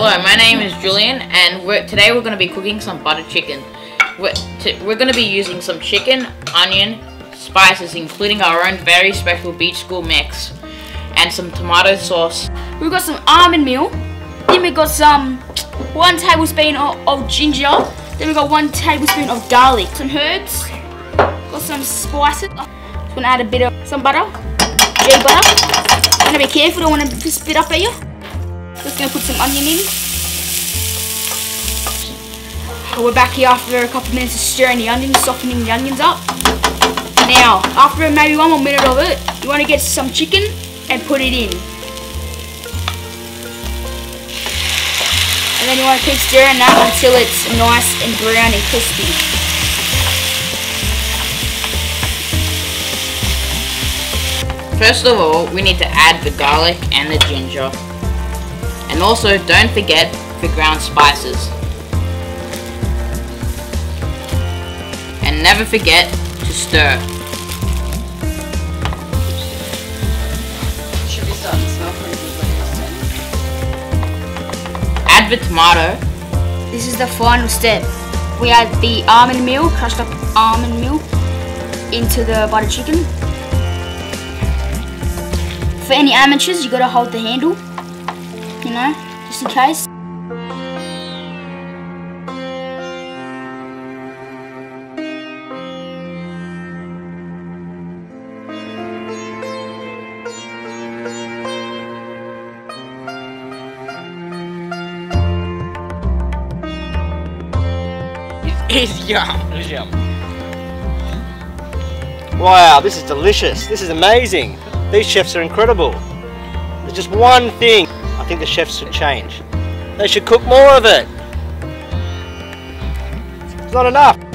Hello, my name is Julian, and we're, today we're going to be cooking some butter chicken. We're, we're going to be using some chicken, onion, spices, including our own very special beach school mix, and some tomato sauce. We've got some almond meal, then we've got some one tablespoon of, of ginger, then we've got one tablespoon of garlic, some herbs, got some spices. Oh, just gonna add a bit of some butter, ghee butter. Gonna be careful, don't want to spit up at you. Just gonna put some onion in. We're back here after a couple of minutes of stirring the onions, softening the onions up. Now, after maybe one more minute of it, you want to get some chicken and put it in. And then you want to keep stirring that until it's nice and brown and crispy. First of all, we need to add the garlic and the ginger. And also, don't forget the ground spices. And never forget to stir. Add the tomato. This is the final step. We add the almond meal, crushed up almond meal, into the butter chicken. For any amateurs, you gotta hold the handle you know, just in case. It's yum. It's yum. Wow, this is delicious. This is amazing. These chefs are incredible. There's just one thing think the chefs should change. They should cook more of it. It's not enough.